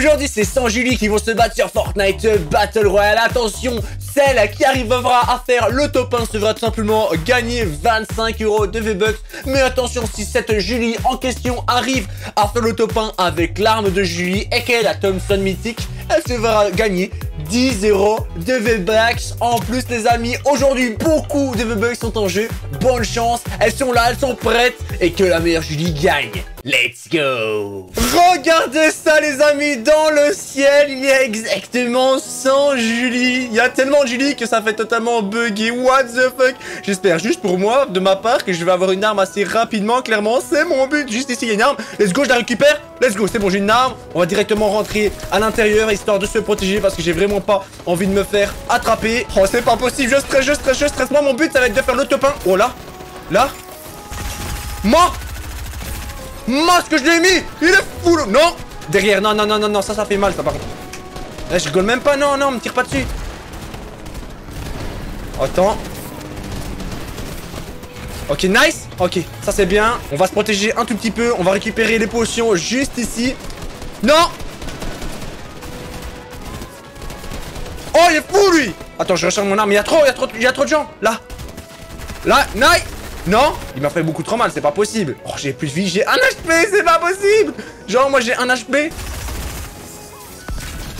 Aujourd'hui, c'est 100 Julie qui vont se battre sur Fortnite Battle Royale. Attention, celle qui arrivera à faire le top 1 devra tout simplement gagner 25 euros de V-Bucks. Mais attention, si cette Julie en question arrive à faire le top 1 avec l'arme de Julie et qu'elle a Thompson mythique, elle se verra gagner 10 euros de V-Bucks. En plus, les amis, aujourd'hui, beaucoup de V-Bucks sont en jeu. Bonne chance, elles sont là, elles sont prêtes. Et que la meilleure Julie gagne. Regardez ça les amis, dans le ciel, il y a exactement 100 Julie. Il y a tellement de Julie que ça fait totalement buggy. What the fuck? J'espère juste pour moi, de ma part, que je vais avoir une arme assez rapidement. Clairement, c'est mon but. Juste ici, il y a une arme. Let's go, je la récupère. Let's go, c'est bon, j'ai une arme. On va directement rentrer à l'intérieur, histoire de se protéger, parce que j'ai vraiment pas envie de me faire attraper. Oh, c'est pas possible, je stresse, je stresse, je stresse. Moi, mon but, ça va être de faire le top 1. Oh là, là. Moi Moi, ce que je l'ai mis Il est fou, Non Derrière, non, non, non, non, non, ça, ça fait mal, ça, par contre. Eh, je rigole même pas, non, non, me tire pas dessus. Attends. Ok, nice. Ok, ça c'est bien. On va se protéger un tout petit peu. On va récupérer les potions juste ici. Non Oh, il est fou, lui Attends, je recharge mon arme. Y a trop, il y a trop, il y a trop de gens. Là. Là, nice. Non? Il m'a fait beaucoup trop mal, c'est pas possible. Oh, j'ai plus de vie, j'ai un HP, c'est pas possible Genre, moi, j'ai un HP.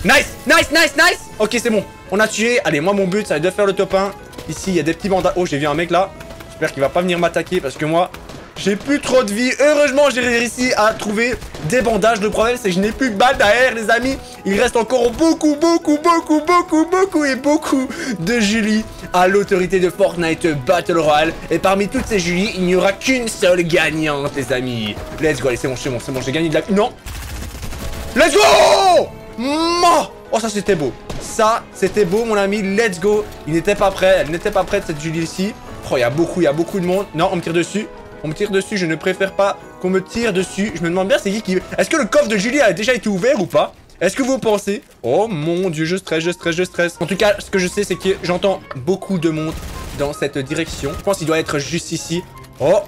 Nice, nice, nice, nice Ok, c'est bon. On a tué. Allez, moi, mon but, ça va être de faire le top 1. Ici, il y a des petits bandages. Oh, j'ai vu un mec là. J'espère qu'il va pas venir m'attaquer parce que moi, j'ai plus trop de vie. Heureusement, j'ai réussi à trouver des bandages. Le problème, c'est que je n'ai plus de balles derrière, les amis. Il reste encore beaucoup, beaucoup, beaucoup, beaucoup, beaucoup et beaucoup de Julie à l'autorité de Fortnite Battle Royale. Et parmi toutes ces Julie, il n'y aura qu'une seule gagnante, les amis. Let's go, allez, c'est bon, c'est bon, c'est bon, j'ai gagné de la... Non Let's go Oh, ça, c'était beau. Ça, c'était beau, mon ami. Let's go. Il n'était pas prêt. Elle n'était pas prête, cette Julie ici. Oh, il y a beaucoup, il y a beaucoup de monde. Non, on me tire dessus. On me tire dessus. Je ne préfère pas qu'on me tire dessus. Je me demande bien, c'est qui qui... Est-ce que le coffre de Julie a déjà été ouvert ou pas? Est-ce que vous pensez? Oh mon dieu, je stresse, je stresse, je stresse. En tout cas, ce que je sais, c'est que j'entends beaucoup de monde dans cette direction. Je pense qu'il doit être juste ici. Oh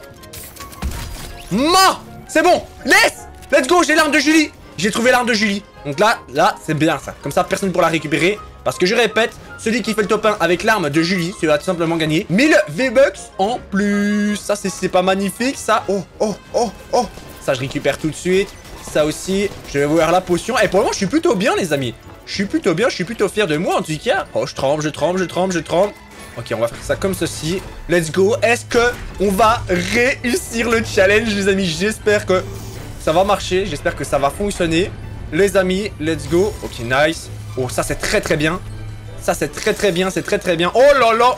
Ma C'est bon Laisse Let's go, j'ai l'arme de Julie J'ai trouvé l'arme de Julie. Donc là, là, c'est bien ça. Comme ça, personne ne pourra la récupérer. Parce que je répète, celui qui fait le top 1 avec l'arme de Julie, celui va tout simplement gagner 1000 V-Bucks en plus. Ça, c'est pas magnifique, ça. Oh, oh, oh, oh. Ça, je récupère tout de suite. Ça aussi, je vais voir la potion. Et pour le moment, je suis plutôt bien, les amis. Je suis plutôt bien, je suis plutôt fier de moi, en tout cas. Oh, je tremble, je tremble, je tremble, je tremble. Ok, on va faire ça comme ceci. Let's go. Est-ce que on va réussir le challenge, les amis? J'espère que ça va marcher. J'espère que ça va fonctionner. Les amis, let's go. Ok, nice. Oh, ça, c'est très, très bien. Ça, c'est très, très bien. C'est très, très bien. Oh là là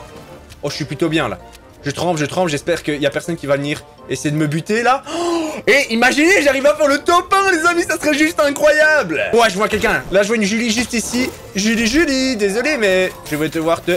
Oh, je suis plutôt bien, là. Je tremble, je tremble. J'espère qu'il y a personne qui va venir essayer de me buter, là. Oh, et imaginez, j'arrive à faire le top 1, les amis. Ça serait juste incroyable. Ouais, je vois quelqu'un. Là, je vois une Julie juste ici. Julie, Julie. Désolé, mais je vais devoir te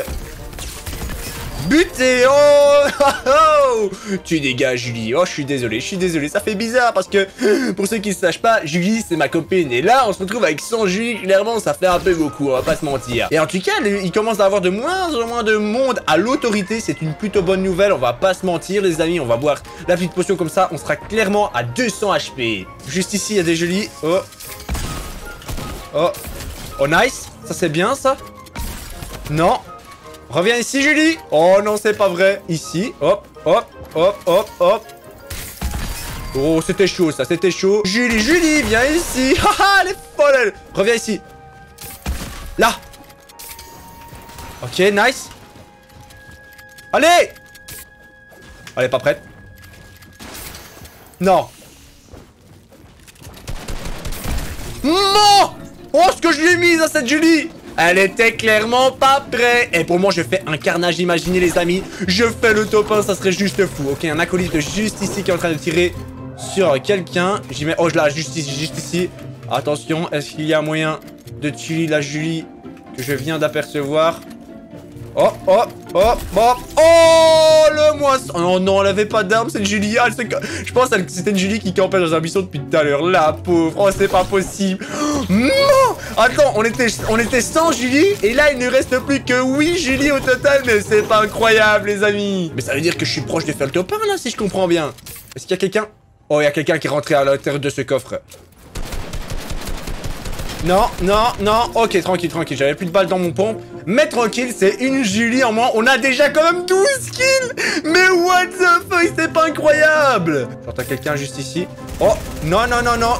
Buté oh, oh, oh, Tu dégages Julie. Oh je suis désolé, je suis désolé, ça fait bizarre parce que pour ceux qui ne sachent pas, Julie c'est ma copine. Et là on se retrouve avec 100 Julie, clairement ça fait un peu beaucoup, on va pas se mentir. Et en tout cas, il commence à avoir de moins en moins de monde à l'autorité, c'est une plutôt bonne nouvelle, on va pas se mentir les amis, on va boire la petite potion comme ça, on sera clairement à 200 HP. Juste ici il y a des Julie, oh. Oh. Oh nice, ça c'est bien ça. Non Reviens ici, Julie Oh non, c'est pas vrai. Ici, hop, hop, hop, hop, hop. Oh, c'était chaud, ça, c'était chaud. Julie, Julie, viens ici. Haha, elle est folle, elle. Reviens ici. Là. Ok, nice. Allez Elle est pas prête. Non. Non Oh, ce que je lui ai mis à cette Julie elle était clairement pas prête. Et pour moi, je fais un carnage, imaginez les amis. Je fais le top 1, ça serait juste fou. Ok, un acolyte juste ici qui est en train de tirer sur quelqu'un. J'y mets... Oh, je la juste ici, juste ici. Attention, est-ce qu'il y a moyen de tuer la Julie que je viens d'apercevoir? Oh, oh, oh, oh, oh, le moisson. Oh non, elle avait pas d'arme, cette Julie. Ah, je pense que c'était une Julie qui campait dans un buisson depuis tout à l'heure. La pauvre. Oh, c'est pas possible. Non Attends, on était, on était 100 Julie et là, il ne reste plus que 8 Julie au total. Mais c'est pas incroyable, les amis. Mais ça veut dire que je suis proche de faire le top 1, là, si je comprends bien. Est-ce qu'il y a quelqu'un? Oh, il y a quelqu'un qui est rentré à l'intérieur de ce coffre. Non, non, non. Ok, tranquille, tranquille. J'avais plus de balles dans mon pompe. Mais tranquille, c'est une Julie en moins. On a déjà quand même 12 kills Mais what the fuck, c'est pas incroyable J'entends quelqu'un juste ici? Oh, non, non, non, non.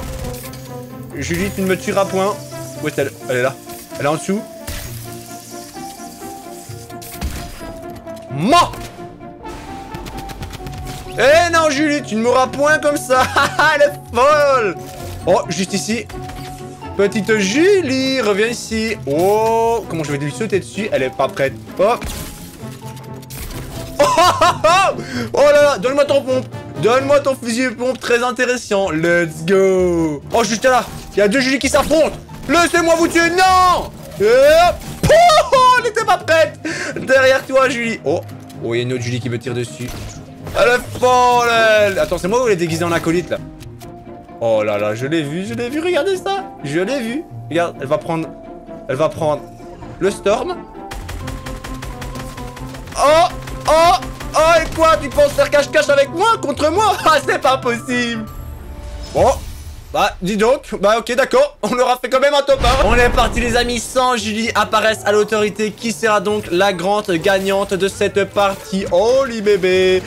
Julie, tu ne me tueras point. Où est-elle Elle est là. Elle est en dessous. Mort Eh non, Julie, tu ne m'auras point comme ça Elle est folle Oh, juste ici. Petite Julie, reviens ici. Oh, comment je vais lui sauter dessus? Elle est pas prête. Oh Oh, oh, oh, oh là là, donne-moi ton pompe. Donne-moi ton fusil pompe très intéressant. Let's go. Oh, juste là. Il y a deux Julie qui s'affrontent. Laissez-moi vous tuer. Non. Oh, elle n'était pas prête. Derrière toi, Julie. Oh, oh, il y a une autre Julie qui me tire dessus. Elle folle. Attends, c'est moi ou elle est déguisée en acolyte, là? Oh là là, je l'ai vu, je l'ai vu, regardez ça. Je l'ai vu. Regarde, elle va prendre... Elle va prendre le Storm. Oh Oh Oh, et quoi Tu penses faire cache-cache avec moi Contre moi? Ah, c'est pas possible Bon, bah, dis donc. Bah, ok, d'accord. On leur a fait quand même un top 1. On est parti, les amis. Sans Julie apparaissent à l'autorité. Qui sera donc la grande gagnante de cette partie? Holy bébé.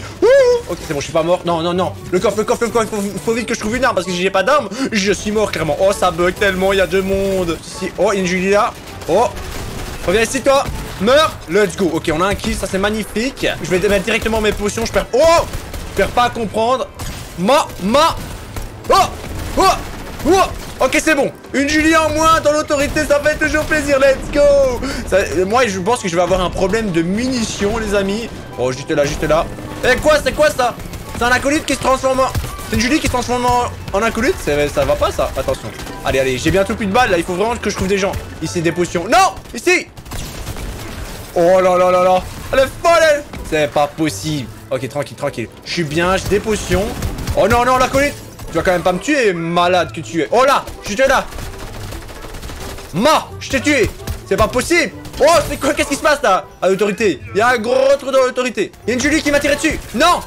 Ok, c'est bon, je suis pas mort. Non, non, non. Le coffre, le coffre, le coffre. Faut, faut vite que je trouve une arme parce que j'ai pas d'arme, je suis mort carrément. Oh, ça bug tellement. Il y a deux mondes. Oh, il y a une Julie là. Oh. Reviens ici, toi. Meurs. Let's go. Ok, on a un kill. Ça, c'est magnifique. Je vais mettre directement mes potions. Je perds. Oh. Je perds pas à comprendre. Ma, ma. Oh. Oh Oh Ok, c'est bon. Une Julie en moins dans l'autorité, ça fait toujours plaisir. Let's go Moi, je pense que je vais avoir un problème de munitions, les amis. Oh, juste là, juste là. Eh, quoi? C'est quoi, ça? C'est un acolyte qui se transforme en... C'est une Julie qui se transforme en, en acolyte? Ça va pas, ça Attention. Allez, allez, j'ai bientôt plus de balles, là. Il faut vraiment que je trouve des gens. Ici, des potions. Non Ici Oh là là là là Elle est folle, elle C'est pas possible. Ok, tranquille, tranquille. Je suis bien, j'ai des potions. Oh non, non, l'acolyte tu vas quand même pas me tuer, malade que tu es. Oh là, je suis là. Ma, je t'ai tué. C'est pas possible. Oh, c'est quoi Qu'est-ce qui se passe là? À l'autorité. Il y a un gros trou dans l'autorité. Il y a une Julie qui m'a tiré dessus. Non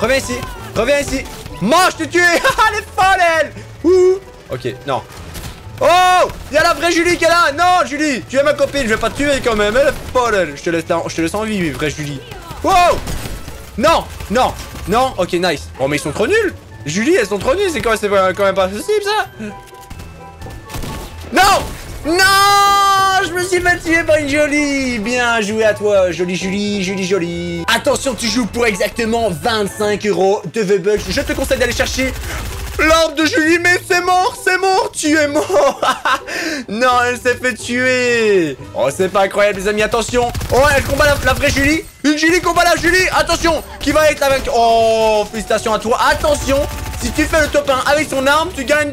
Reviens ici. Reviens ici. Ma, je t'ai tué. Elle est folle, elle. Ouh. Ok, non. Oh Il y a la vraie Julie qui est là Non, Julie Tu es ma copine, je vais pas te tuer quand même. Elle est folle. Je te laisse, je te laisse en vie, vraie Julie. Wow Non Non Non Ok, nice. Oh, mais ils sont trop nuls Julie, elles sont trop nues, c'est quand, quand même pas possible ça Non non Je me suis fait tuer par une jolie Bien joué à toi, jolie Julie, Julie jolie Attention, tu joues pour exactement 25 euros de V-Bucks. Je te conseille d'aller chercher l'arbre de Julie, mais c'est mort, c'est mort, tu es mort. Non, elle s'est fait tuer. Oh, c'est pas incroyable, les amis, attention. Oh, elle combat la, vraie Julie. Une Julie combat la Julie Attention Qui va être avec... Oh, félicitations à toi. Attention Si tu fais le top 1 avec son arme, tu gagnes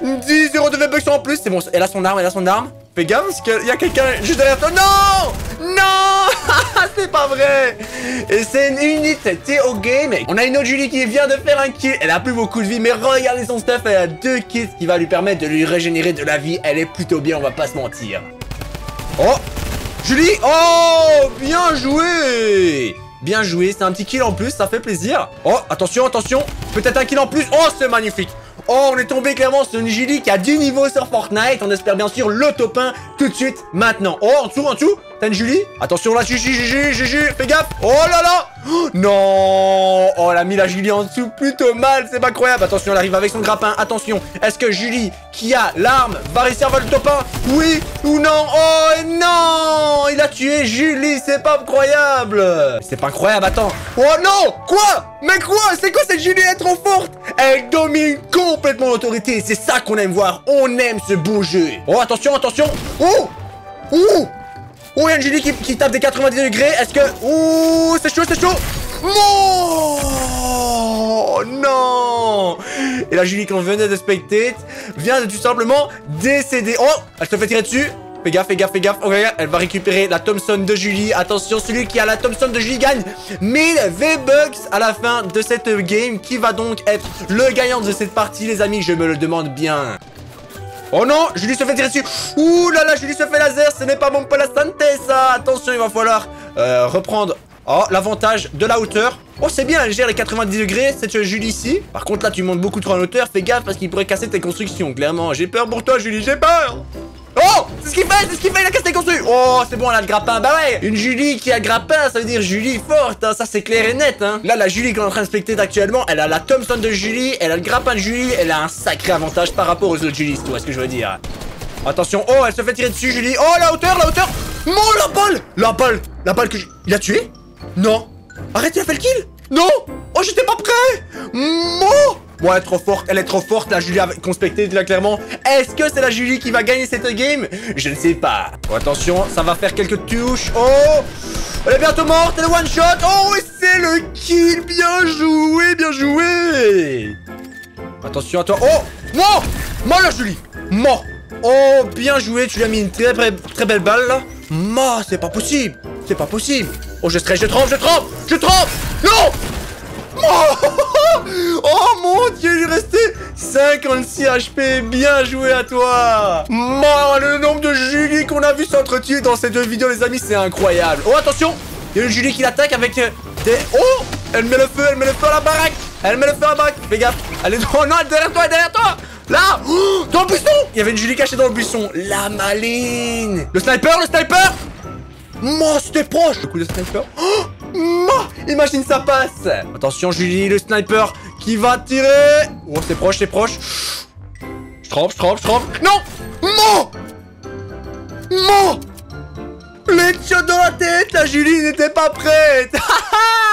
10 euros de V-Bucks en plus. C'est bon, elle a son arme, elle a son arme. Fais gaffe, parce qu'il y a quelqu'un juste derrière toi. Non Non C'est pas vrai. Et c'est une unité Théo Game On a une autre Julie qui vient de faire un kill. Elle a plus beaucoup de vie, mais regardez son stuff. Elle a deux kits qui va lui permettre de lui régénérer de la vie. Elle est plutôt bien, on va pas se mentir. Oh Julie. Oh Bien joué. Bien joué, c'est un petit kill en plus, ça fait plaisir. Oh, attention, attention. Peut-être un kill en plus. Oh, c'est magnifique Oh, on est tombé clairement sur une Julie qui a 10 niveaux sur Fortnite. On espère bien sûr le top 1 tout de suite, maintenant. Oh, en dessous, en dessous T'as une Julie Attention là, Juju, Juju, Juju, fais gaffe Oh là là oh, Non Oh, elle a mis la Julie en dessous plutôt mal, c'est pas incroyable Attention, elle arrive avec son grappin, attention Est-ce que Julie, qui a l'arme, va réussir à le top 1 Oui ou non? Oh non Il a tué Julie, c'est pas incroyable C'est pas incroyable, attends. Oh non Quoi Mais quoi C'est quoi cette Julie, elle est trop forte? Elle domine complètement l'autorité, c'est ça qu'on aime voir. On aime ce beau jeu. Oh, attention, attention. Oh Ouh Oh, il y a une Julie qui, tape des 90 degrés. Est-ce que... Ouh, c'est chaud, c'est chaud. Oh non Et la Julie qu'on venait de spectate vient de tout simplement décéder. Oh, elle se fait tirer dessus. Fais gaffe, fais gaffe, fais gaffe. Ok, elle va récupérer la Thompson de Julie. Attention, celui qui a la Thompson de Julie gagne 1000 V-Bucks à la fin de cette game. Qui va donc être le gagnant de cette partie, les amis Je me le demande bien. Oh non, Julie se fait tirer dessus. Ouh là là, Julie se fait laser. Ce n'est pas bon pour la santé, ça. Attention, il va falloir euh, reprendre. Oh, l'avantage de la hauteur. Oh, c'est bien, elle gère les 90 degrés, cette Julie ici. Par contre, là, tu montes beaucoup trop en hauteur. Fais gaffe parce qu'il pourrait casser tes constructions, clairement. J'ai peur pour toi, Julie, j'ai peur. Oh C'est ce qu'il fait, c'est ce qu'il fait, il a cassé constructions Oh, c'est bon, elle a le grappin, bah ouais Une Julie qui a grappin, ça veut dire Julie forte, hein. ça c'est clair et net, hein. Là, la Julie qu'on est en train de actuellement, elle a la Thompson de Julie, elle a le grappin de Julie, elle a un sacré avantage par rapport aux autres Julie, tu vois ce que je veux dire. Attention, oh, elle se fait tirer dessus, Julie. Oh, la hauteur, la hauteur. Mon, la balle. La balle La balle que je... Il a tué? Non. Arrête, il a fait le kill? Non. Oh, j'étais pas prêt. Mon Bon, elle est trop forte, elle est trop forte, la Julie a conspecté là clairement. Est-ce que c'est la Julie qui va gagner cette game? Je ne sais pas. Bon, attention, ça va faire quelques touches. Oh! Elle est bientôt morte, elle est one shot. Oh, et c'est le kill. Bien joué, bien joué. Attention à. Oh! Mort! Mort la Julie! Mort! Oh, bien joué, tu lui as mis une très, belle balle là. Mort, c'est pas possible. C'est pas possible. Oh, je stresse, je trempe, je trempe Je trempe. Non! Oh, 56 HP, bien joué à toi. Le nombre de Julie qu'on a vu s'entretuer dans ces deux vidéos, les amis, c'est incroyable. Oh, attention Il y a une Julie qui l'attaque avec euh, des... Oh Elle met le feu, elle met le feu à la baraque. Elle met le feu à la baraque. Fais gaffe Elle est... Oh non, elle est derrière toi, derrière toi. Là oh, Dans le buisson. Il y avait une Julie cachée dans le buisson. La maline. Le sniper, le sniper. Moi, c'était proche. Le coup de sniper. Oh Imagine ça passe. Attention Julie, le sniper qui va tirer. Oh c'est proche, c'est proche. Je trempe, je trempe, je trempe Non! Non Non Les dans la tête La Julie n'était pas prête